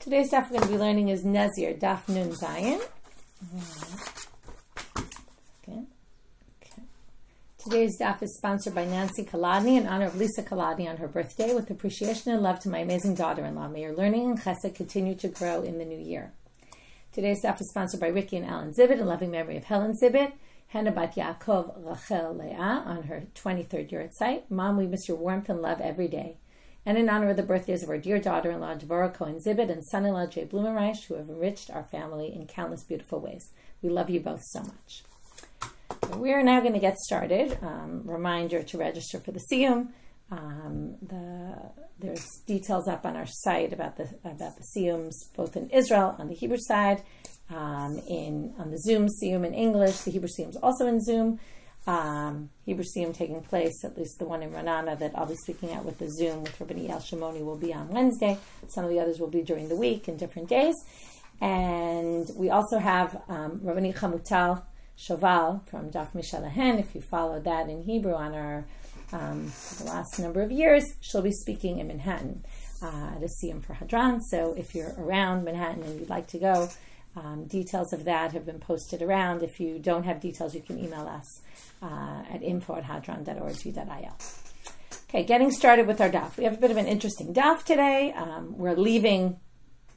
Today's daf we're going to be learning is Nazir, Daf Nun Zayin. Okay. Today's daf is sponsored by Nancy Kaladny in honor of Lisa Kaladny on her birthday with appreciation and love to my amazing daughter-in-law. May your learning and chesed continue to grow in the new year. Today's daf is sponsored by Rikki and Alan Zibitt in loving memory of Helen Zibitt. Hannah Bat Yaakov Rachel Leah on her 23rd yahrzeit. Mom, we miss your warmth and love every day and in honor of the birthdays of our dear daughter-in-law Dvora Cohen Zibitt and son-in-law Jay Blumenreich, who have enriched our family in countless beautiful ways. We love you both so much. we are now going to get started. Um, reminder to register for the Siyum. Um, the, there's details up on our site about the about the Siyums, both in Israel on the Hebrew side, um, in on the Zoom Siyum in English. The Hebrew Siyum is also in Zoom um, Hebrew Siyum taking place, at least the one in Ra'anana that I'll be speaking at with the Zoom with Rabbi El Shimoni will be on Wednesday. Some of the others will be during the week in different days. And we also have um, Rabbi Chamutal Shoval from Daf Mishalahen. If you follow that in Hebrew on our um, the last number of years, she'll be speaking in Manhattan uh, at a Siyum for Hadran. So if you're around Manhattan and you'd like to go, um, details of that have been posted around. If you don't have details, you can email us uh, at info at hadran.org.il. Okay, getting started with our daf. We have a bit of an interesting daf today. Um, we're leaving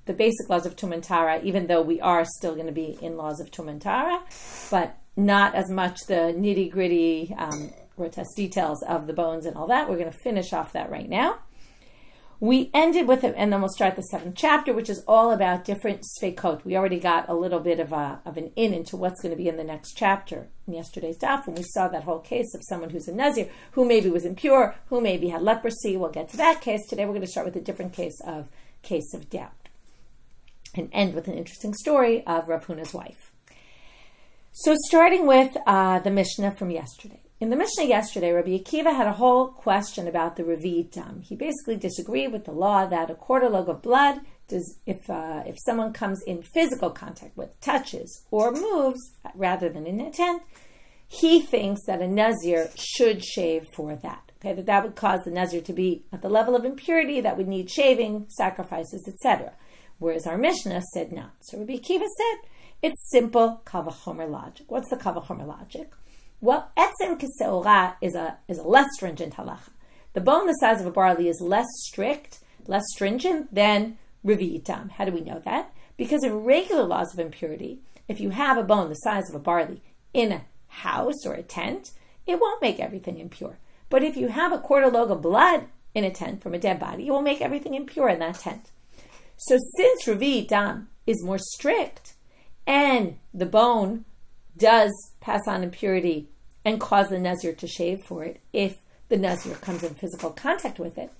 the basic laws of Tumantara, even though we are still going to be in laws of Tumantara, but not as much the nitty gritty, um, grotesque details of the bones and all that. We're going to finish off that right now. We ended with it, and then we'll start the seventh chapter, which is all about different sfeikot. We already got a little bit of a of an in into what's going to be in the next chapter in yesterday's daf, when we saw that whole case of someone who's a nazir, who maybe was impure, who maybe had leprosy. We'll get to that case today. We're going to start with a different case of case of doubt, and end with an interesting story of Rav wife. So, starting with uh, the Mishnah from yesterday. In the Mishnah yesterday, Rabbi Akiva had a whole question about the Revi Dam. He basically disagreed with the law that a quarter log of blood does, if uh, if someone comes in physical contact with, touches, or moves rather than in intent, he thinks that a nazir should shave for that. Okay, that that would cause the nazir to be at the level of impurity that would need shaving, sacrifices, etc. Whereas our Mishnah said not. So Rabbi Akiva said it's simple kavachomer logic. What's the kavachomer logic? Well, etzem keseora is a is a less stringent halacha. The bone the size of a barley is less strict, less stringent than revi'itam. How do we know that? Because in regular laws of impurity, if you have a bone the size of a barley in a house or a tent, it won't make everything impure. But if you have a quarter log of blood in a tent from a dead body, it will make everything impure in that tent. So since revi'itam is more strict, and the bone does pass on impurity and cause the Nazir to shave for it if the Nazir comes in physical contact with it,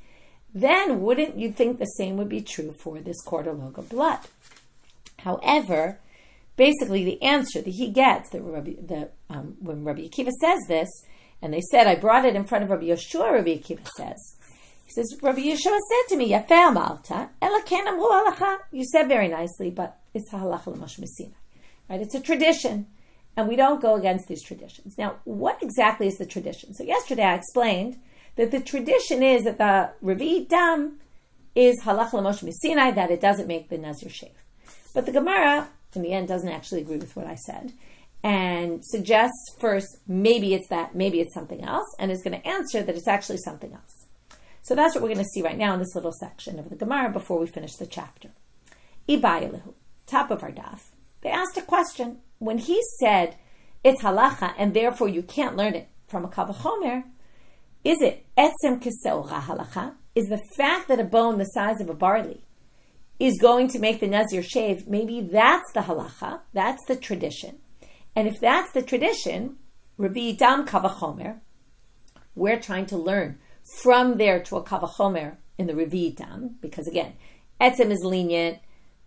then wouldn't you think the same would be true for this of blood? However, basically the answer that he gets that Rabbi, the, um, when Rabbi Akiva says this, and they said, I brought it in front of Rabbi Yehoshua, Rabbi Akiva says, he says, Rabbi Yehoshua said to me, Malta, You said very nicely, but it's halacha l'mosh Right? It's a tradition and we don't go against these traditions. Now, what exactly is the tradition? So yesterday I explained that the tradition is that the Revi Dam is halach l'moshe Sinai, that it doesn't make the Nazir shave. But the Gemara, in the end, doesn't actually agree with what I said and suggests first maybe it's that, maybe it's something else, and is going to answer that it's actually something else. So that's what we're going to see right now in this little section of the Gemara before we finish the chapter. Ibayalihu, top of our daf. They asked a question when he said it's halacha and therefore you can't learn it from a kavachomer, is it etzem keseura halacha? Is the fact that a bone the size of a barley is going to make the nazir shave? Maybe that's the halacha. That's the tradition. And if that's the tradition, Rabbi Dam kavachomer, we're trying to learn from there to a kavachomer in the Revi Dam, because again, etzem is lenient,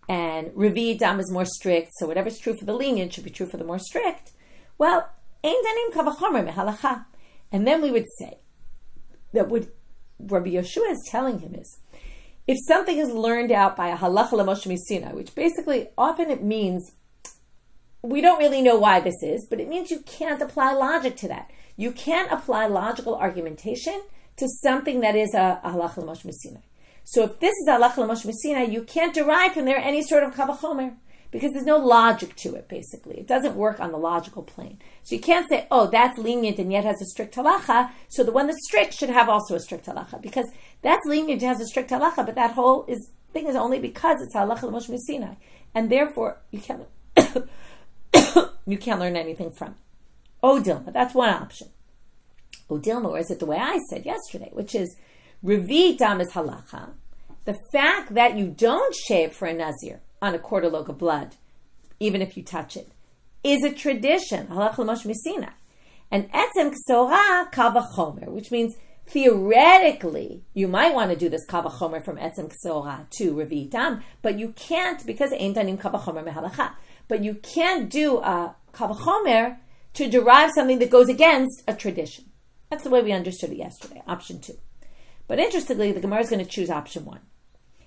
and Revi Dam is more strict, so whatever's true for the lenient should be true for the more strict. Well, Ein Danim Kavachomer Mehalacha. And then we would say that what Rabbi Yehoshua is telling him is if something is learned out by a halacha l'moshe misina, which basically often it means we don't really know why this is, but it means you can't apply logic to that. You can't apply logical argumentation to something that is a, a halacha l'moshe misina. So if this is halacha l'moshe Messina, you can't derive from there any sort of kavachomer because there's no logic to it. Basically, it doesn't work on the logical plane. So you can't say, "Oh, that's lenient and yet has a strict halacha." So the one that's strict should have also a strict halacha because that's lenient and has a strict halacha, but that whole is thing is only because it's halacha l'moshe Messina, and therefore you can't you can't learn anything from. Oh, Dilma, that's one option. Oh, or is it the way I said yesterday, which is Revi dam is halacha. The fact that you don't shave for a nazir on a quarter log of blood, even if you touch it, is a tradition. Halacha l'mosh misina. And etzem ksora kavachomer, which means theoretically you might want to do this kavachomer from etzem ksora to revi dam, but you can't because ain't danim kavachomer mehalacha. But you can't do a kavachomer to derive something that goes against a tradition. That's the way we understood it yesterday. Option two. But interestingly, the Gemara is going to choose option one.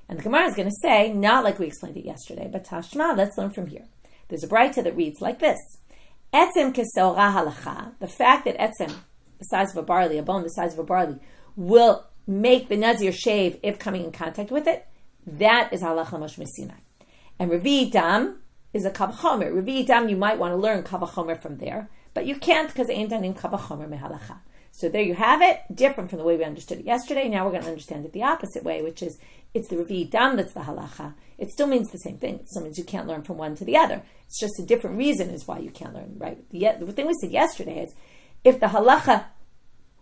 And the Gemara is going to say, not like we explained it yesterday, but Tashma, let's learn from here. There's a Braita that reads like this. Etzem halacha, the fact that etzem, the size of a barley, a bone the size of a barley, will make the nazir shave if coming in contact with it, that is halacha Moshe Sinai. And Revi Dam is a kavachomer. Revi Dam, you might want to learn kavachomer from there, but you can't because ain't danim kavachomer mehalacha. So there you have it, different from the way we understood it yesterday. Now we're going to understand it the opposite way, which is it's the Revi Dam that's the halacha. It still means the same thing. It still means you can't learn from one to the other. It's just a different reason is why you can't learn, right? The, the thing we said yesterday is if the halacha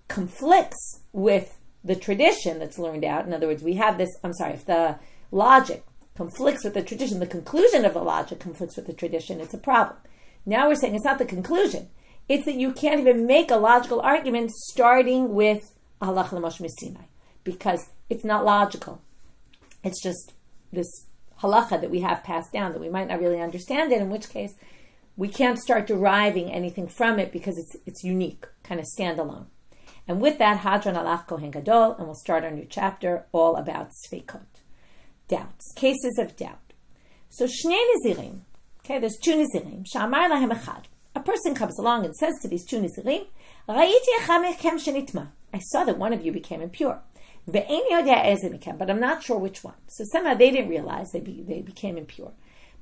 conflicts with the tradition that's learned out, in other words, we have this, I'm sorry, if the logic conflicts with the tradition, the conclusion of the logic conflicts with the tradition, it's a problem. Now we're saying it's not the conclusion. It's that you can't even make a logical argument starting with halach l'mosh Sinai because it's not logical. It's just this halacha that we have passed down that we might not really understand it. In which case, we can't start deriving anything from it because it's it's unique, kind of standalone. And with that, Hadran alach Kohen Gadol, and we'll start our new chapter all about sfeikot, doubts, cases of doubt. So shnei nizirim, okay, there's two nizirim. Shamar lahem echad. Person comes along and says to these two Nizirim, I saw that one of you became impure. But I'm not sure which one. So somehow they didn't realize they, be, they became impure.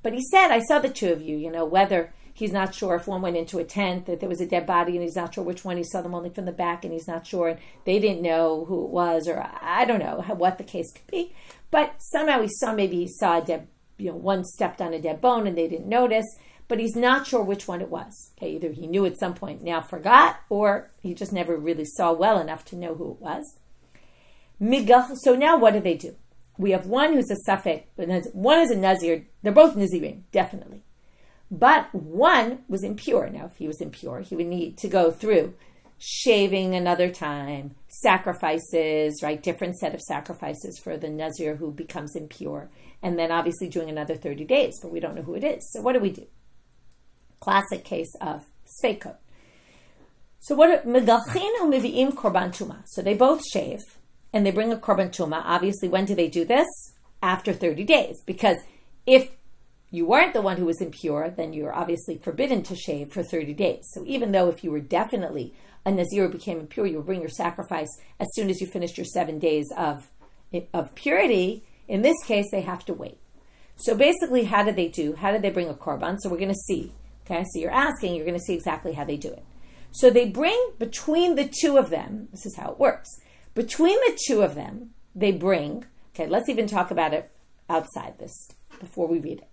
But he said, I saw the two of you, you know, whether he's not sure if one went into a tent, that there was a dead body, and he's not sure which one. He saw them only from the back, and he's not sure, and they didn't know who it was, or I don't know what the case could be. But somehow he saw, maybe he saw a dead, you know, one stepped on a dead bone, and they didn't notice but he's not sure which one it was. Okay, either he knew at some point, now forgot, or he just never really saw well enough to know who it was. So now what do they do? We have one who's a safek, one is a nazir. They're both nazirim, definitely. But one was impure. Now, if he was impure, he would need to go through shaving another time, sacrifices, right? Different set of sacrifices for the nazir who becomes impure, and then obviously doing another 30 days, but we don't know who it is. So what do we do? Classic case of sfeikot. So what megachin u'miviim korban tuma. So they both shave and they bring a korban tuma. Obviously, when do they do this? After thirty days, because if you weren't the one who was impure, then you're obviously forbidden to shave for 30 days. So even though if you were definitely a Nazir became impure, you would bring your sacrifice as soon as you finished your seven days of, of purity, in this case, they have to wait. So basically, how did they do? How did they bring a korban? So we're going to see. Okay, so you're asking, you're going to see exactly how they do it. So they bring between the two of them, this is how it works. Between the two of them, they bring, okay, let's even talk about it outside this before we read it.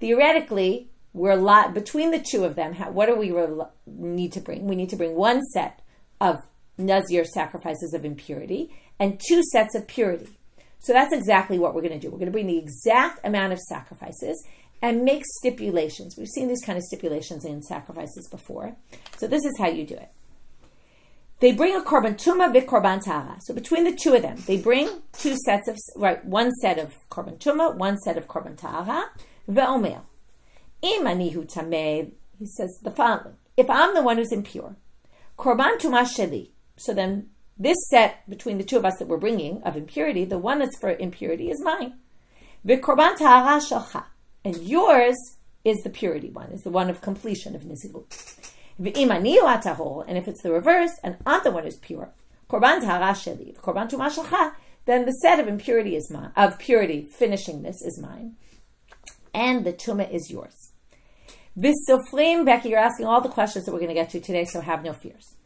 Theoretically, we're a lot between the two of them. How, what do we re- need to bring? We need to bring one set of Nazir sacrifices of impurity and two sets of purity. So that's exactly what we're going to do. We're going to bring the exact amount of sacrifices and make stipulations. We've seen these kind of stipulations in sacrifices before. So this is how you do it. They bring a korban tuma v'korban korban tara. So between the two of them, they bring two sets of right, one set of korban tuma, one set of korban tara. Ve'omer, im anihu tameh. He says the following: If I'm the one who's impure, korban tuma sheli. So then this set between the two of us that we're bringing of impurity, the one that's for impurity is mine. V'korban tara shalcha. And yours is the purity one, is the one of completion of Nizirut. And if it's the reverse, and the one who's pure, Korban Sheli, Korban then the set of impurity is mine, of purity finishing this is mine, and the tuma is yours. Visoflim, Becky, you're asking all the questions that we're going to get to today, so have no fears.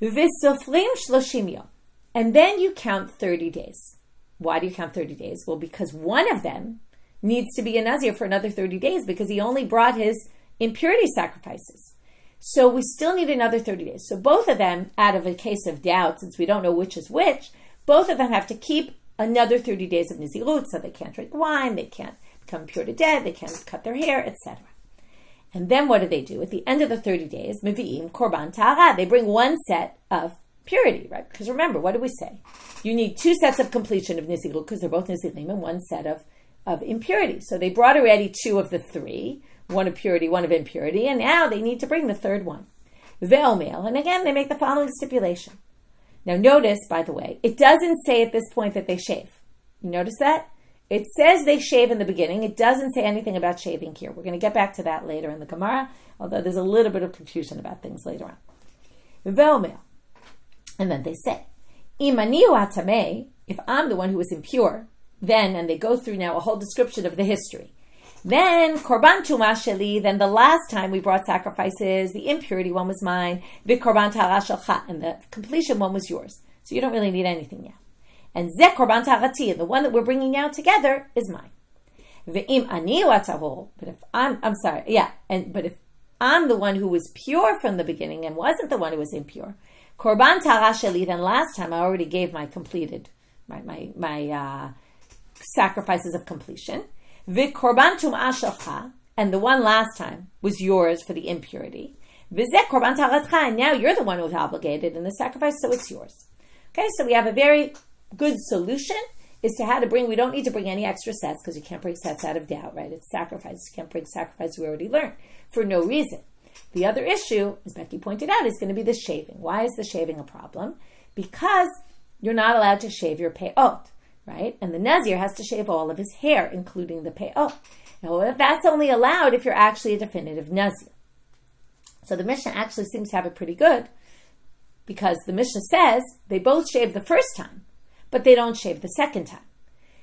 Visoflim shloshim and then you count 30 days. Why do you count 30 days? Well, because one of them needs to be a Nazir for another 30 days because he only brought his impurity sacrifices. So we still need another 30 days. So both of them, out of a case of doubt, since we don't know which is which, both of them have to keep another 30 days of Nizirut, so they can't drink wine, they can't become pure to dead, they can't cut their hair, etc. And then what do they do? At the end of the 30 days, Mivi'im, Korban Ta'ara, they bring one set of purity, right? Because remember, what do we say? You need two sets of completion of Nizirut, because they're both Nizirim, and one set of, of impurity. So they brought already two of the three one of purity, one of impurity, and now they need to bring the third one. Ve'omel, and again they make the following stipulation. Now notice, by the way, it doesn't say at this point that they shave. You notice that? It says they shave in the beginning. It doesn't say anything about shaving here. We're going to get back to that later in the Gemara, although there's a little bit of confusion about things later on. Ve'omel. And then they say, Imaniu if I'm the one who is impure, then, and they go through now a whole description of the history. Then korban tuma sheli. Then the last time we brought sacrifices, the impurity one was mine. The korban shalcha, and the completion one was yours. So you don't really need anything yet. And ze korban tarati, the one that we're bringing out together is mine. Ve'im ani But if I'm, I'm sorry, yeah, and but if I'm the one who was pure from the beginning and wasn't the one who was impure, korban sheli. Then last time I already gave my completed, my my my uh, sacrifices of completion. V'korban tum'ah shalcha, and the one last time was yours for the impurity. Korban and now you're the one who's obligated in the sacrifice, so it's yours. Okay, so we have a very good solution is to how to bring, we don't need to bring any extra sets because you can't bring sets out of doubt, right? It's sacrifice. You can't bring sacrifice we already learned for no reason. The other issue, as Becky pointed out, is going to be the shaving. Why is the shaving a problem? Because you're not allowed to shave your payot right? And the Nazir has to shave all of his hair, including the pe'ot. Now, that's only allowed if you're actually a definitive Nazir. So the Mishnah actually seems to have it pretty good because the Mishnah says they both shave the first time, but they don't shave the second time.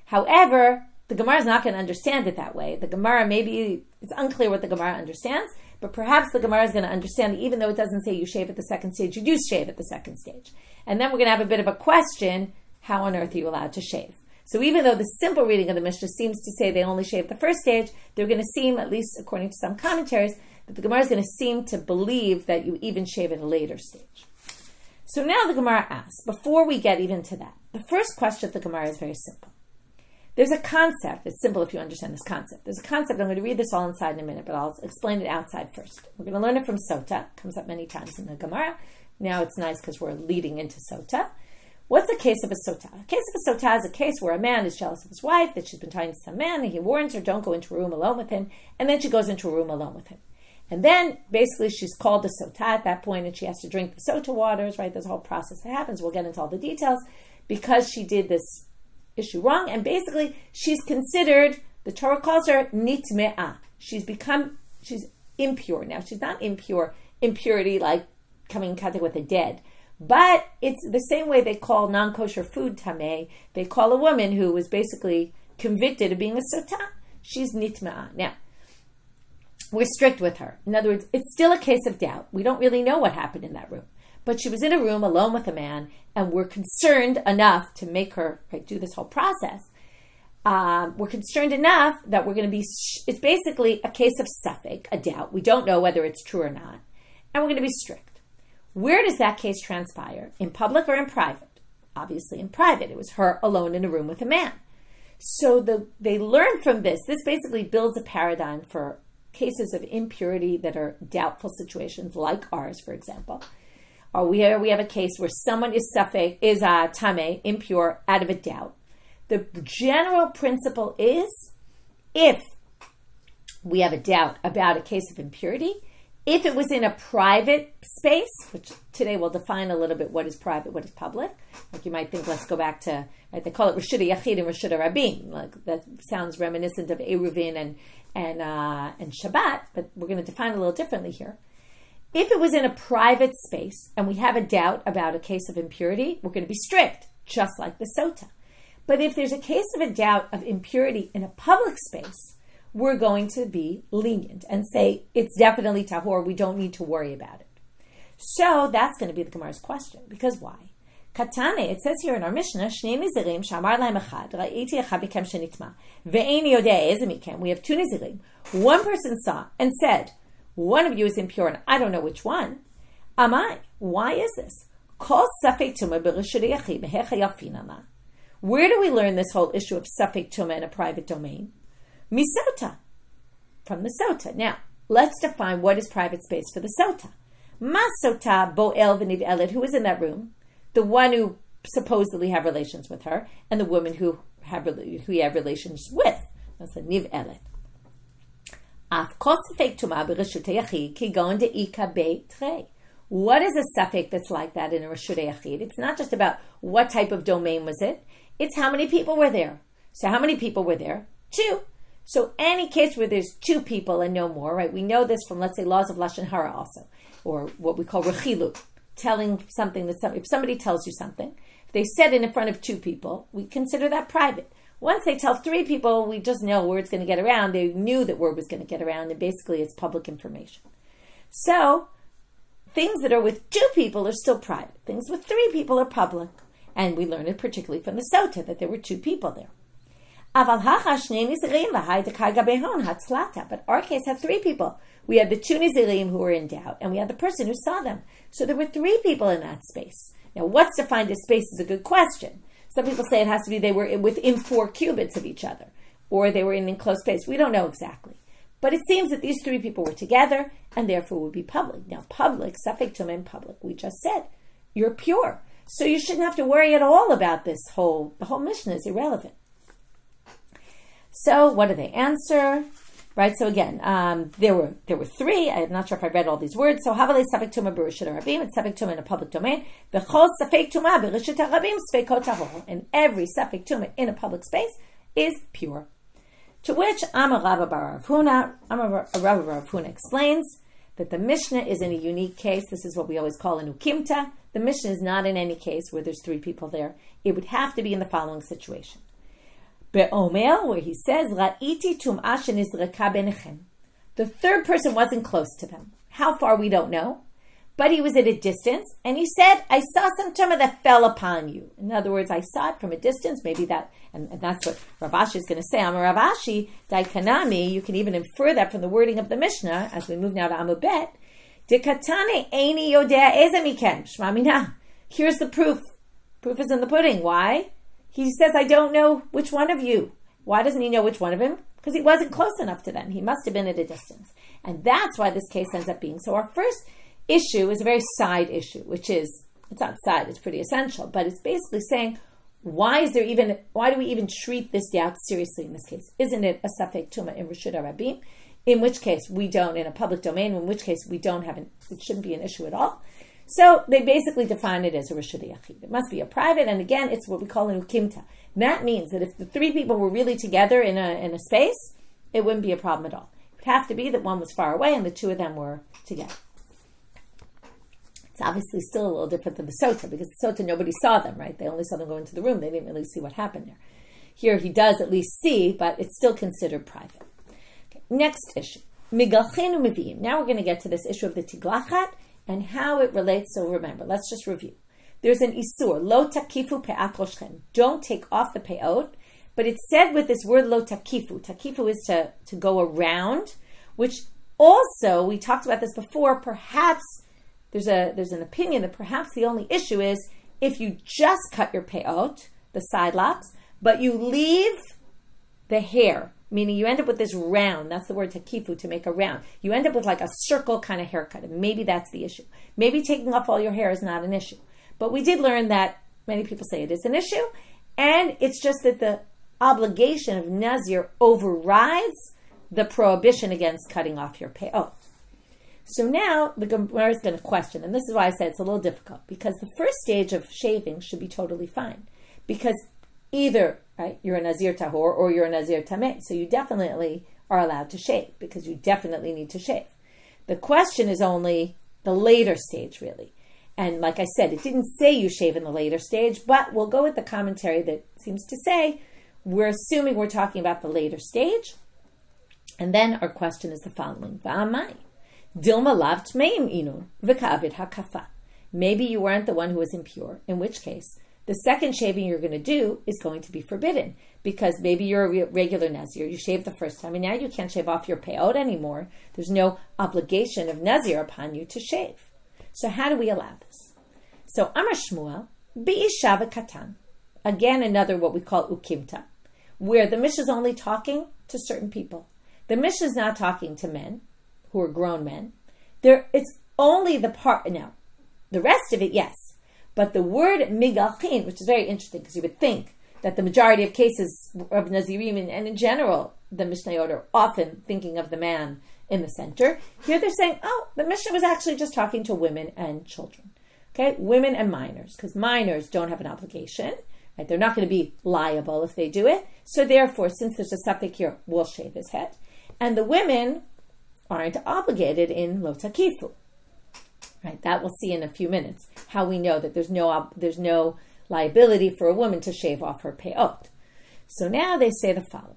However, the Gemara is not going to understand it that way. The Gemara maybe it's unclear what the Gemara understands, but perhaps the Gemara is going to understand that even though it doesn't say you shave at the second stage, you do shave at the second stage. And then we're going to have a bit of a question how on earth are you allowed to shave? So even though the simple reading of the Mishnah seems to say they only shave the first stage, they're going to seem, at least according to some commentaries, that the Gemara is going to seem to believe that you even shave at a later stage. So now the Gemara asks, before we get even to that, the first question of the Gemara is very simple. There's a concept, it's simple if you understand this concept. There's a concept, I'm going to read this all inside in a minute, but I'll explain it outside first. We're going to learn it from Sota, it comes up many times in the Gemara. Now it's nice because we're leading into Sota. What's a case of a sota? A case of a sota is a case where a man is jealous of his wife, that she's been talking to some man, and he warns her, don't go into a room alone with him, and then she goes into a room alone with him. And then basically she's called a sota at that point, and she has to drink the sota waters, right? There's a whole process that happens. We'll get into all the details because she did this issue wrong, and basically she's considered, the Torah calls her nitme'ah. She's become, she's impure. Now, she's not impure, impurity like coming in contact with the dead but it's the same way they call non kosher food tameh. They call a woman who was basically convicted of being a sota. She's nitma'a. Now, we're strict with her. In other words, it's still a case of doubt. We don't really know what happened in that room. But she was in a room alone with a man, and we're concerned enough to make her right, do this whole process. Um, we're concerned enough that we're going to be, it's basically a case of suffix, a doubt. We don't know whether it's true or not. And we're going to be strict. Where does that case transpire? In public or in private? Obviously, in private. It was her alone in a room with a man. So the, they learn from this. This basically builds a paradigm for cases of impurity that are doubtful situations, like ours, for example. Or we have, we have a case where someone is safek, is uh, tame, impure, out of a doubt. The general principle is if we have a doubt about a case of impurity, if it was in a private space, which today we'll define a little bit what is private, what is public. Like you might think, let's go back to, right, they call it Rashuda Yachid and Rashuda Rabin. Like that sounds reminiscent of Eruvin and, and, uh, and Shabbat, but we're going to define a little differently here. If it was in a private space and we have a doubt about a case of impurity, we're going to be strict, just like the sota. But if there's a case of a doubt of impurity in a public space, we're going to be lenient and say it's definitely tahor. We don't need to worry about it. So that's going to be the Gemara's question. Because why? Katane, it says here in our Mishnah, Shnei Nizirim, Shamar Laim Echad, Ra'iti Echad Bikem Shenitma, Ve'en Yodei Ezemikem. We have two Nizirim. One person saw and said, one of you is impure, and I don't know which one. Am I? Why is this? Where do we learn this whole issue of Safek Tumah in a private domain? Misota. From the Sota. Now, let's define what is private space for the Sota. Masota Boel V'Niv Eled, who is in that room? the one who supposedly have relations with her, and the woman who have who he have relations with. That's a niv elet. What is a suffix that's like that in a Rashut Yachid? It's not just about what type of domain was it, it's how many people were there. So, how many people were there? Two. So, any case where there's two people and no more, right? We know this from, let's say, laws of Lashon Hara also, or what we call Rechilu telling something that some, if somebody tells you something, if they said it in front of two people, we consider that private. Once they tell three people, we just know word's going to get around. They knew that word was going to get around, and basically it's public information. So, things that are with two people are still private. Things with three people are public. And we learn it particularly from the Sota that there were two people there. But our case had three people. We had the two Nizirim who were in doubt, and we had the person who saw them. So there were three people in that space. Now, what's defined as space is a good question. Some people say it has to be they were within four cubits of each other, or they were in enclosed space. We don't know exactly. But it seems that these three people were together, and therefore would be public. Now, public, safek in public, we just said, you're pure. So you shouldn't have to worry at all about this whole, the whole mission is irrelevant. So what do they answer? Right. So again, um, there were there were three. I'm not sure if I read all these words. So havale safek tuma berishit rabim. It's safek tuma in a public domain. V'chol safek tuma berishit rabim sfekot tahor. And every safek tuma in a public space is pure. To which Amar Rabba Bar Huna, Amar Rabba Bar Huna explains that the Mishnah is in a unique case. This is what we always call an ukimta. The Mishnah is not in any case where there's three people there. It would have to be in the following situation. Be'omer, where he says, Ra'iti. The third person wasn't close to them. How far, we don't know. But he was at a distance, and he said, I saw some tumah that fell upon you. In other words, I saw it from a distance. Maybe that, and, and that's what Rav Ashi is going to say. I'm a Rav Ashi, Daikanami. You can even infer that from the wording of the Mishnah as we move now to Amubet. Dikatane eini yodea ezemiken. Shmamina. Here's the proof. Proof is in the pudding. Why? He says, I don't know which one of you. Why doesn't he know which one of him? Because he wasn't close enough to them. He must have been at a distance. And that's why this case ends up being. So our first issue is a very side issue, which is, it's not side, it's pretty essential, but it's basically saying, why is there even, why do we even treat this doubt seriously in this case? Isn't it a safek tuma in Rashid Rabim? In which case we don't, in a public domain, in which case we don't have, an, it shouldn't be an issue at all. So they basically define it as a Rishud Yachid. It must be a private, and again, it's what we call an Ukimta. That means that if the three people were really together in a, in a space, it wouldn't be a problem at all. It would have to be that one was far away and the two of them were together. It's obviously still a little different than the Sota, because the Sota, nobody saw them, right? They only saw them go into the room. They didn't really see what happened there. Here he does at least see, but it's still considered private. Okay. Next issue. Now we're going to get to this issue of the Tiglachat and how it relates. So remember, let's just review. There's an isur, lo takifu pe'at roshchem. Don't take off the pe'ot, but it's said with this word lo takifu. Takifu is to, to go around, which also, we talked about this before, perhaps there's a there's an opinion that perhaps the only issue is if you just cut your pe'ot, the side locks, but you leave the hair meaning you end up with this round. That's the word takifu, to make a round. You end up with like a circle kind of haircut, and maybe that's the issue. Maybe taking off all your hair is not an issue. But we did learn that many people say it is an issue, and it's just that the obligation of Nazir overrides the prohibition against cutting off your peot. So now the Gemara is going to question, and this is why I said it's a little difficult, because the first stage of shaving should be totally fine. Because either right? You're a Nazir Tahor or you're a Nazir Tameh. So you definitely are allowed to shave because you definitely need to shave. The question is only the later stage, really. And like I said, it didn't say you shave in the later stage, but we'll go with the commentary that seems to say we're assuming we're talking about the later stage. And then our question is the following: dilma inun. Maybe you weren't the one who was impure, in which case the second shaving you're going to do is going to be forbidden because maybe you're a regular Nazir. You shaved the first time, and now you can't shave off your payot anymore. There's no obligation of Nazir upon you to shave. So how do we allow this? So Amar Shmuel, Bi'ishava Katan. Again, another what we call ukimta, where the Mishnah is only talking to certain people. The Mishnah is not talking to men who are grown men. There, it's only the part now. The rest of it, yes, but the word migalchin, which is very interesting because you would think that the majority of cases of Nazirim and, in general, the Mishnayot are often thinking of the man in the center. Here they're saying, oh, the Mishnah was actually just talking to women and children. Okay, women and minors, because minors don't have an obligation. Right? They're not going to be liable if they do it. So therefore, since there's a suffix here, we'll shave his head. And the women aren't obligated in lotakifu. Right? That we'll see in a few minutes. How we know that there's no there's no liability for a woman to shave off her payot. So now they say the following.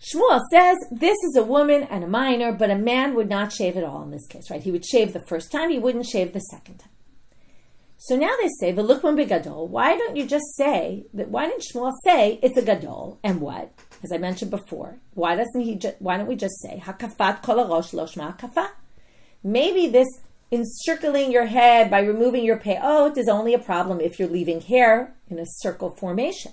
Shmuel says this is a woman and a minor, but a man would not shave at all in this case, right? He would shave the first time, he wouldn't shave the second time. So now they say, the "V'lukman begadol." Why don't you just say that? Why didn't Shmuel say it's a gadol and what? As I mentioned before, why doesn't he? Ju- why don't we just say hakafat kol arosh loshma kafa? Maybe this encircling your head by removing your peot oh, is only a problem if you're leaving hair in a circle formation.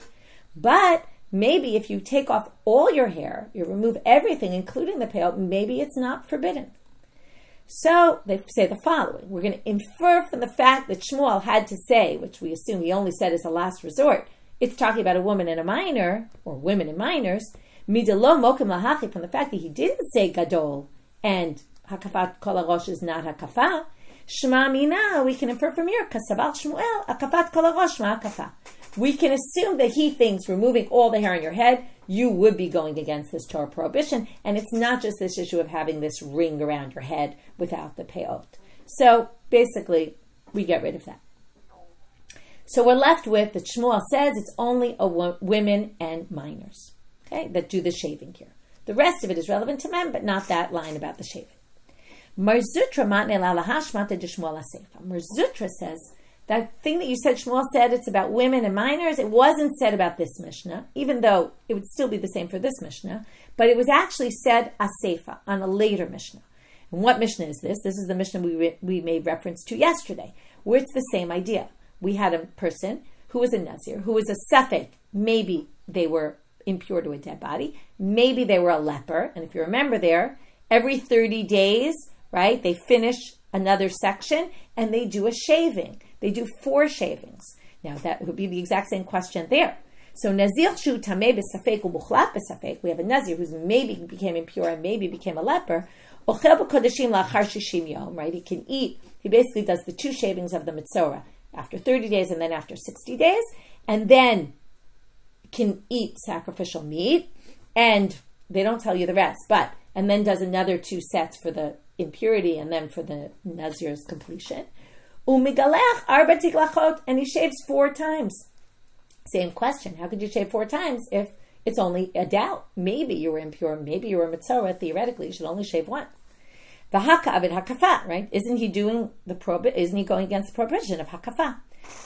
But maybe if you take off all your hair, you remove everything, including the peot, maybe it's not forbidden. So they say the following. We're going to infer from the fact that Shmuel had to say, which we assume he only said as a last resort, it's talking about a woman and a minor, or women and minors, from the fact that he didn't say gadol and hakafat kol arosh is not hakafa. Shema mina, we can infer from here, kasaval Shmuel, akafat kol arosh ma hakafa. We can assume that he thinks removing all the hair on your head, you would be going against this Torah prohibition, and it's not just this issue of having this ring around your head without the peot. So basically, we get rid of that. So we're left with that Shmuel says it's only wo- women and minors, okay, that do the shaving here. The rest of it is relevant to men, but not that line about the shaving. Mar Zutra matne lalahash matedishmolaseifa. Mar Zutra says that thing that you said, Shmuel said it's about women and minors. It wasn't said about this Mishnah, even though it would still be the same for this Mishnah, but it was actually said asefa on a later Mishnah. And what Mishnah is this? This is the Mishnah we, re- we made reference to yesterday, where it's the same idea. We had a person who was a Nazir, who was a Sefik. Maybe they were impure to a dead body. Maybe they were a leper. And if you remember there, every 30 days, right? They finish another section and they do a shaving. They do four shavings. Now that would be the exact same question there. So Nazir shu tameh b'safek u'muchlat b'safek. We have a Nazir who's maybe became impure and maybe became a leper. Ochel b'kodeshim la'achar shishim yom. Right? He can eat. He basically does the two shavings of the mitzvah after 30 days and then after 60 days, and then can eat sacrificial meat. And they don't tell you the rest, but and then does another two sets for the impurity and then for the Nazir's completion. Umigalech arba and he shaves four times. Same question. How could you shave four times if it's only a doubt? Maybe you were impure, maybe you were mitzvah. Theoretically, you should only shave once. The avid hakafa, right? Isn't he doing the prohibit? Isn't he going against the prohibition of hakafa?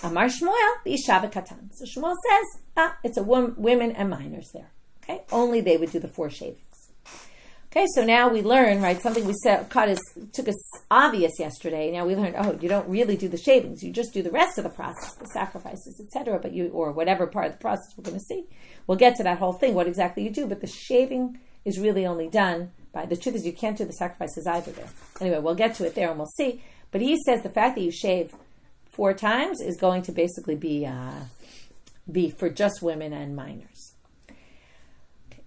Amar Shmuel b'ishav katan. So Shmuel says, ah, it's a woman, women and minors there. Okay, only they would do the four shavings. Okay, so now we learn, right? Something we said caught us took us obvious yesterday. Now we learned, oh, you don't really do the shavings; you just do the rest of the process, the sacrifices, etc. But you, or whatever part of the process we're going to see, we'll get to that whole thing. What exactly you do, but the shaving is really only done by the truth is you can't do the sacrifices either there. Anyway, we'll get to it there and we'll see. But he says the fact that you shave four times is going to basically be uh, be for just women and minors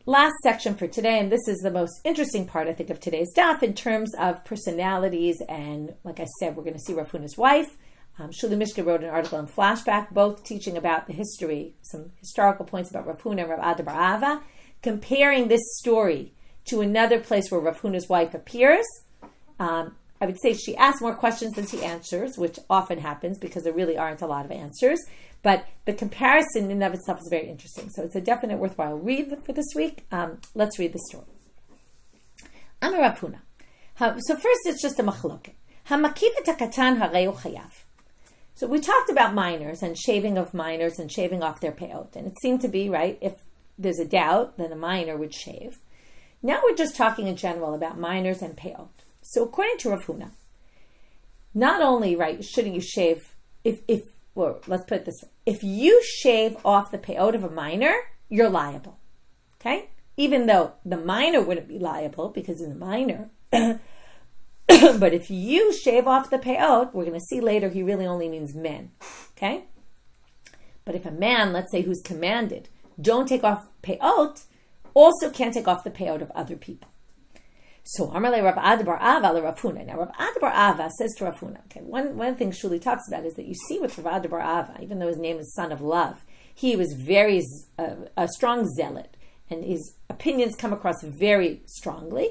last section for today, and this is the most interesting part, I think, of today's stuff in terms of personalities. And like I said, we're going to see Rav Huna's wife. Um, Shuli Mishka wrote an article in Flashback, both teaching about the history, some historical points about Rav Huna and Rav Ada bar comparing this story to another place where Rav Huna's wife appears. Um, I would say she asks more questions than she answers, which often happens because there really aren't a lot of answers. But the comparison in and of itself is very interesting. So it's a definite worthwhile read for this week. Um, let's read the story. Amar Rav Huna. So first, it's just a machloket. So we talked about minors and shaving of minors and shaving off their peot, and it seemed to be right. If there's a doubt, then a minor would shave. Now we're just talking in general about minors and peot. So according to Rav Huna, not only right shouldn't you shave if if well let's put it this way. If you shave off the peot of a minor you're liable okay? Even though the minor wouldn't be liable because he's a minor but if you shave off the peot we're going to see later he really only means men okay? But if a man let's say who's commanded don't take off peot also can't take off the peot of other people so Amarle Rav Ada bar Ahava Huna. Now Rav Ada bar Ahava says to Rav Huna, okay, one, one thing Shuli talks about is that you see with Rav Ada bar Ahava, even though his name is Son of Love, he was very uh, a strong zealot, and his opinions come across very strongly.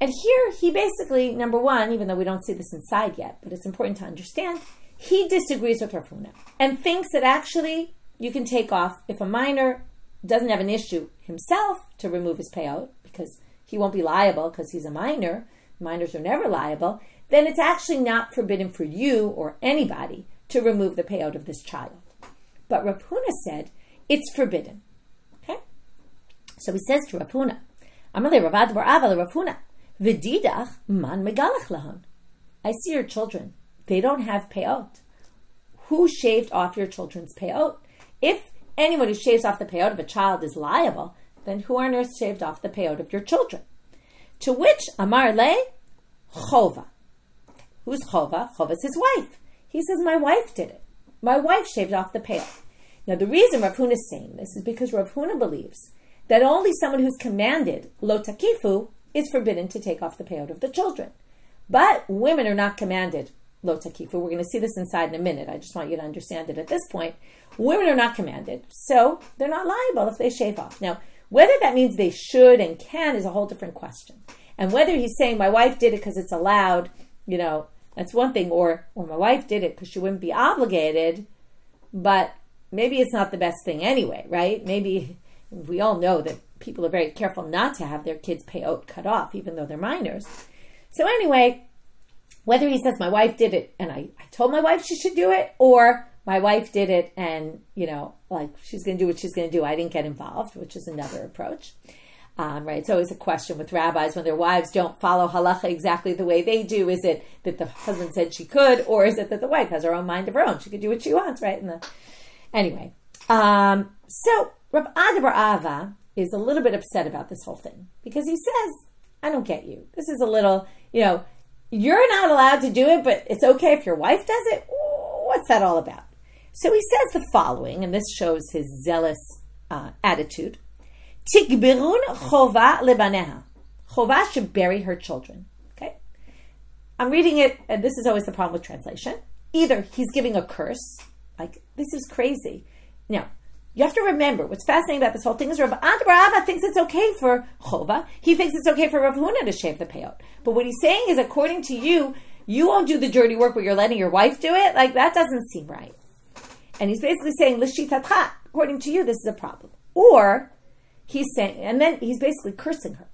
And here he basically, number one, even though we don't see this inside yet, but it's important to understand, he disagrees with Rav Huna and thinks that actually you can take off if a minor doesn't have an issue himself to remove his payout because he won't be liable because he's a minor, minors are never liable, then it's actually not forbidden for you or anybody to remove the peot of this child. But Rav Huna said it's forbidden. Okay? So he says to Rav Huna, Ravad man megalach lahon. I see your children. They don't have peot. Who shaved off your children's peot? If anyone who shaves off the peot of a child is liable, then who on earth shaved off the peot of your children? To which Amar Le, Chova. Who's Chova? Chova's his wife. He says, My wife did it. My wife shaved off the peot. Now, the reason Rav Huna is saying this is because Rav Huna believes that only someone who's commanded lo takifu is forbidden to take off the peot of the children. But women are not commanded lo takifu. We're going to see this inside in a minute. I just want you to understand it at this point. Women are not commanded, so they're not liable if they shave off. Now, whether that means they should and can is a whole different question. And whether he's saying my wife did it because it's allowed, you know, that's one thing, or or my wife did it because she wouldn't be obligated, but maybe it's not the best thing anyway, right? Maybe we all know that people are very careful not to have their kids peot cut off, even though they're minors. So anyway, whether he says my wife did it and I, I told my wife she should do it, or my wife did it and, you know, like she's going to do what she's going to do. I didn't get involved, which is another approach. Um, right? It's always a question with rabbis when their wives don't follow halacha exactly the way they do. Is it that the husband said she could, or is it that the wife has her own mind of her own? She could do what she wants, right? The, anyway, um, so Rav Ada bar Ahava is a little bit upset about this whole thing because he says, "I don't get you. This is a little, you know, you're not allowed to do it, but it's okay if your wife does it. What's that all about?" So he says the following, and this shows his zealous uh, attitude. Tikbirun chova lebaneha. Chova should bury her children. Okay? I'm reading it, and this is always the problem with translation. Either he's giving a curse, like, this is crazy. Now, you have to remember what's fascinating about this whole thing is Rav Ava thinks it's okay for Chova. He thinks it's okay for Rav Huna to shave the peot. But what he's saying is, according to you, you won't do the dirty work, but you're letting your wife do it. Like that doesn't seem right. And he's basically saying, Lishitatcha, according to you, this is a problem. Or he's saying, and then he's basically cursing her.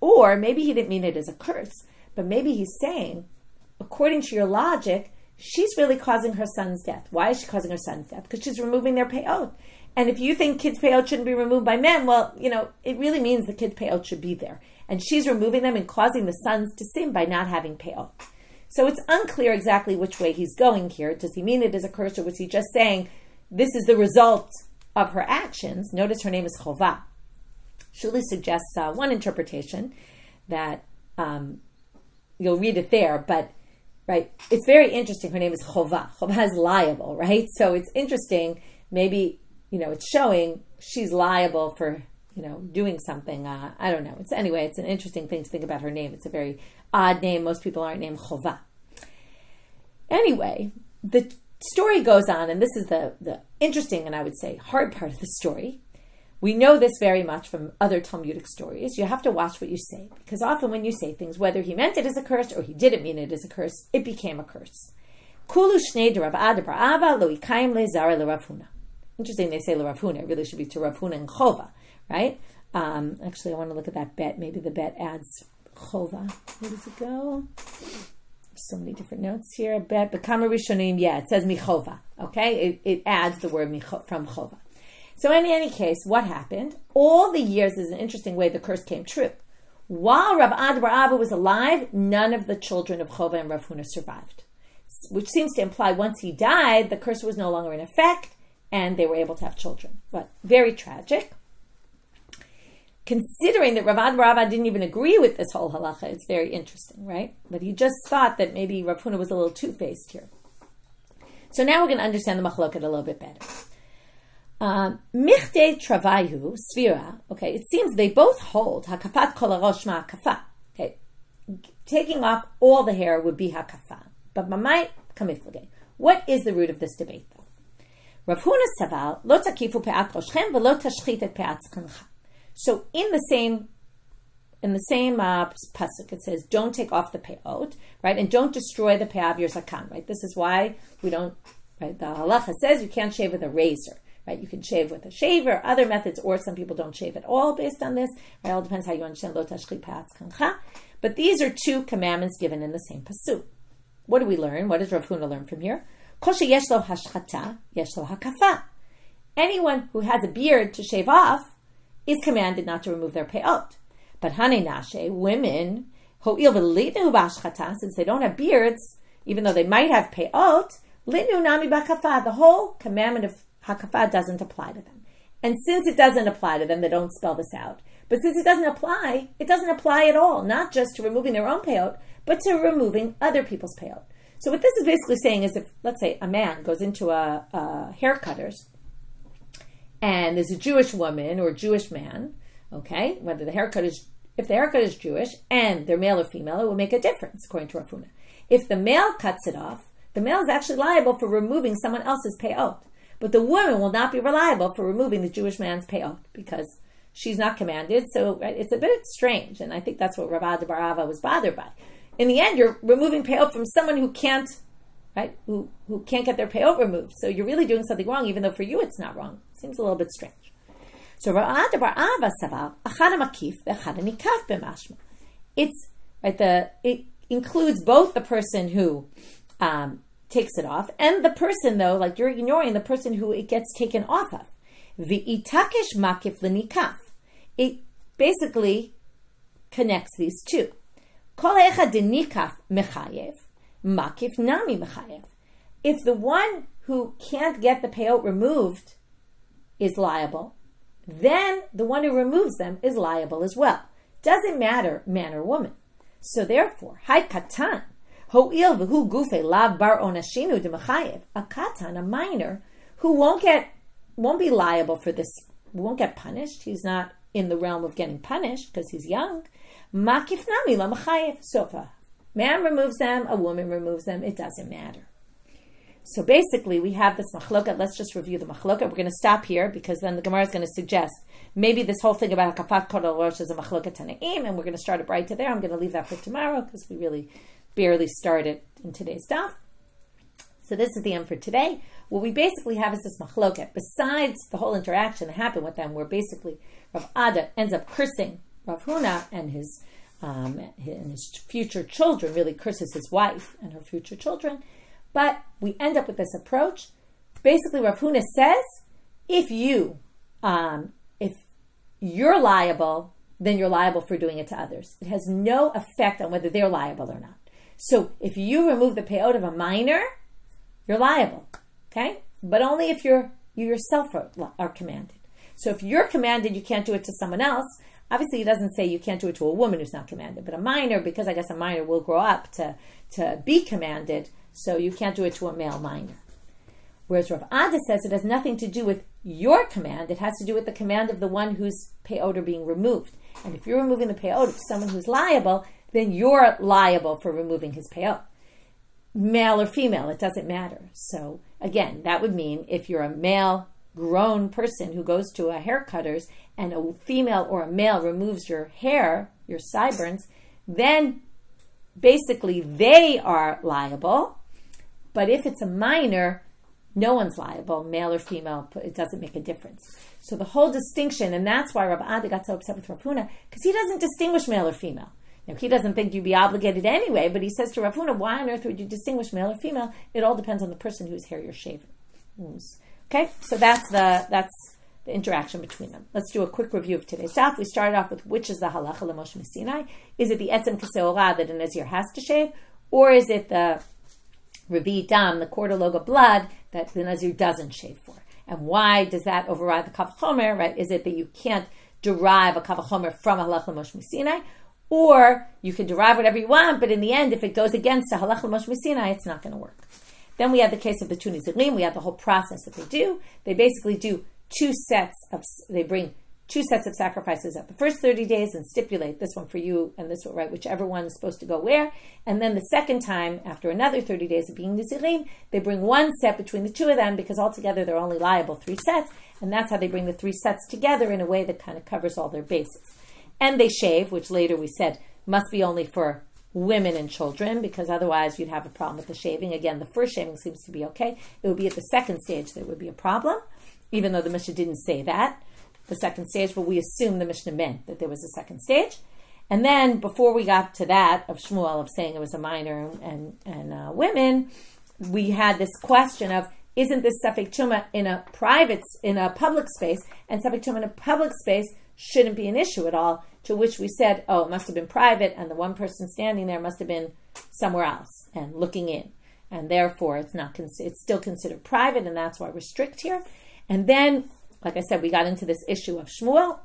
Or maybe he didn't mean it as a curse, but maybe he's saying, according to your logic, she's really causing her son's death. Why is she causing her son's death? Because she's removing their peot. And if you think kids' peot shouldn't be removed by men, well, you know, it really means the kids' peot should be there. And she's removing them and causing the sons to sin by not having peot. So it's unclear exactly which way he's going here. Does he mean it as a curse, or was he just saying this is the result of her actions? Notice her name is Chova. Shuli suggests uh, one interpretation that um, you'll read it there, but right, it's very interesting. Her name is Chova. Chova is liable, right? So it's interesting. Maybe you know it's showing she's liable for you know doing something. Uh, I don't know. It's anyway. It's an interesting thing to think about her name. It's a very odd name. Most people aren't named Chova. Anyway, the story goes on, and this is the, the interesting and I would say hard part of the story. We know this very much from other Talmudic stories. You have to watch what you say because often when you say things, whether he meant it as a curse or he didn't mean it as a curse, it became a curse. Interesting, they say Rav Huna. It really should be to Rav Huna and Chova, right? Um, actually, I want to look at that bet. Maybe the bet adds Chova. Where does it go? So many different notes here. Bet Bekama Rishonim. Yeah, it says Michova. Okay, it, it adds the word micho, from Chova. So in any case, what happened? All the years is an interesting way the curse came true. While Rav Ada bar Ahava was alive, none of the children of Chova and Rav Huna survived, which seems to imply once he died, the curse was no longer in effect, and they were able to have children. But very tragic. Considering that Rav Ada bar Ahava didn't even agree with this whole halacha, it's very interesting, right? But he just thought that maybe Rav Huna was a little two-faced here. So now we're going to understand the machloket a little bit better. Um, Michte travayu, svira, okay, it seems they both hold hakafat kol ma kafa. Okay, taking off all the hair would be hakafa. But mamai kamiflage. What is the root of this debate, though? Rav Huna saval lo takifu pe'at roshchem v'lo tashchit et pe'at So in the same in the same uh, pasuk, it says, "Don't take off the peot, right, and don't destroy the peah of your zakan." Right. This is why we don't. Right. The halacha says you can't shave with a razor. Right? You can shave with a shaver, other methods, or some people don't shave at all based on this. Right? It all depends how you understand lo kancha. But these are two commandments given in the same pasuk. What do we learn? What does Rav Huna learn from here? Kusha yasau hashqata yasra kafa anyone who has a beard to shave off is commanded not to remove their peot. But hane nashe, women, since they don't have beards, even though they might have peot, nami the whole commandment of Hakafa doesn't apply to them. And since it doesn't apply to them, they don't spell this out. But since it doesn't apply, it doesn't apply at all, not just to removing their own payot, but to removing other people's payot. So what this is basically saying is if, let's say, a man goes into a, a haircutter's and there's a Jewish woman or Jewish man, okay, whether the haircut is, if the haircut is Jewish and they're male or female, it will make a difference, according to Rav Huna. If the male cuts it off, the male is actually liable for removing someone else's payot. But the woman will not be reliable for removing the Jewish man's payot because she's not commanded. So it's a bit strange, and I think that's what Rav bar Ahava was bothered by. In the end, you're removing payot from someone who can't, right? Who who can't get their payot removed. So you're really doing something wrong, even though for you it's not wrong. Seems a little bit strange. So. It's right. The it includes both the person who um, takes it off, and the person though, like you're ignoring the person who it gets taken off of. itakish makif lenikaf. It basically connects these two. Makif nami mechayev. If the one who can't get the payot removed is liable, then the one who removes them is liable as well. Doesn't matter man or woman. So therefore, hai katan, Ho'il v'hu gufe lav bar onashinu d'mechayev. A katan, a minor, who won't get, won't be liable for this, won't get punished. He's not in the realm of getting punished because he's young. Makif nami la mechayev. So man removes them, a woman removes them, it doesn't matter. So basically, we have this machloka. Let's just review the machloka. We're going to stop here because then the Gemara is going to suggest maybe this whole thing about kafat kodol rosh is a machloka tanaim, and we're going to start it right to there. I'm going to leave that for tomorrow because we really barely started in today's daf. So this is the end for today. What we basically have is this machloket. Besides the whole interaction that happened with them, where basically Rav Ada ends up cursing Rav Huna and his, um, and his future children, really curses his wife and her future children. But we end up with this approach. Basically, Rav Huna says, if you, um, if you're liable, then you're liable for doing it to others. It has no effect on whether they're liable or not. So if you remove the payot of a minor, you're liable. Okay? But only if you're you yourself are, are commanded. So if you're commanded, you can't do it to someone else. Obviously, he doesn't say you can't do it to a woman who's not commanded, but a minor, because I guess a minor will grow up to, to be commanded, so you can't do it to a male minor. Whereas Rav Ada says it has nothing to do with your command, it has to do with the command of the one whose payot are being removed. And if you're removing the payot of someone who's liable, then you're liable for removing his payot. Male or female, it doesn't matter. So again, that would mean if you're a male grown person who goes to a haircutter's and a female or a male removes your hair, your sideburns, then basically they are liable. But if it's a minor, no one's liable, male or female, it doesn't make a difference. So the whole distinction, and that's why Rav Ada got so upset with Rav Huna, because he doesn't distinguish male or female. Now, he doesn't think you'd be obligated anyway, but he says to Rav Huna, why on earth would you distinguish male or female? It all depends on the person whose hair you're shaving. Mm. Okay, so that's the that's the interaction between them. Let's do a quick review of today's stuff. We started off with which is the halacha l'Moshe Sinai. Is it the etzem kaseora that a nazir has to shave, or is it the revi dam, the of blood that the nazir doesn't shave for? And why does that override the kavachomer? Right? Is it that you can't derive a kavachomer from a halacha l'Moshe Sinai? Or you can derive whatever you want, but in the end, if it goes against a halacha Sinai, it's not going to work. Then we have the case of the two nezirim. We have the whole process that they do. They basically do two sets of, they bring two sets of sacrifices at the first 30 days and stipulate this one for you and this one, right, whichever one is supposed to go where. And then the second time, after another 30 days of being Nizirim, they bring one set between the two of them because altogether they're only liable three sets. And that's how they bring the three sets together in a way that kind of covers all their bases. And they shave, which later we said must be only for women and children because otherwise you'd have a problem with the shaving. Again, the first shaving seems to be okay. It would be at the second stage that would be a problem, even though the Mishnah didn't say that, the second stage, but we assume the Mishnah meant that there was a second stage. And then before we got to that of Shmuel of saying it was a minor and, and uh, women, we had this question of isn't this safek tuma in a private, in a public space, and safek tuma in a public space shouldn't be an issue at all to which we said, oh, it must have been private, and the one person standing there must have been somewhere else and looking in. And therefore, it's not it's still considered private, and that's why we're strict here. And then, like I said, we got into this issue of Shmuel,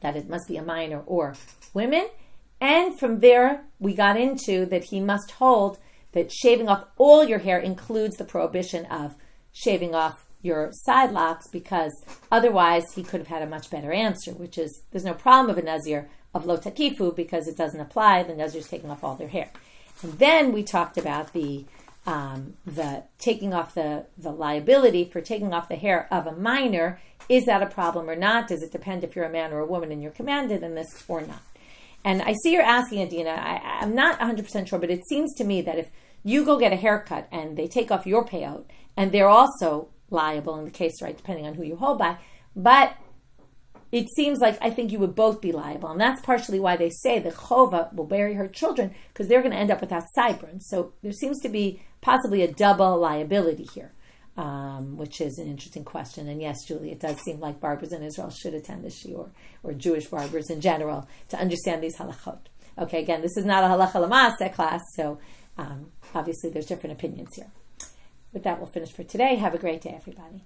that it must be a minor or women. And from there, we got into that he must hold that shaving off all your hair includes the prohibition of shaving off your side locks because otherwise he could have had a much better answer, which is there's no problem of a nazir of lo takifu because it doesn't apply. The nazir's taking off all their hair. And then we talked about the um, the taking off the the liability for taking off the hair of a minor. Is that a problem or not? Does it depend if you're a man or a woman and you're commanded in this or not? And I see you're asking, Adina. I, I'm not 100% sure, but it seems to me that if you go get a haircut and they take off your payot and they're also liable in the case, right, depending on who you hold by. But it seems like I think you would both be liable. And that's partially why they say the chova will bury her children because they're going to end up without sideburns. So there seems to be possibly a double liability here, um, which is an interesting question. And yes, Julie, it does seem like barbers in Israel should attend this shiur, or Jewish barbers in general, to understand these halachot. Okay, again, this is not a halacha class, so um, obviously there's different opinions here. With that, we'll finish for today. Have a great day, everybody.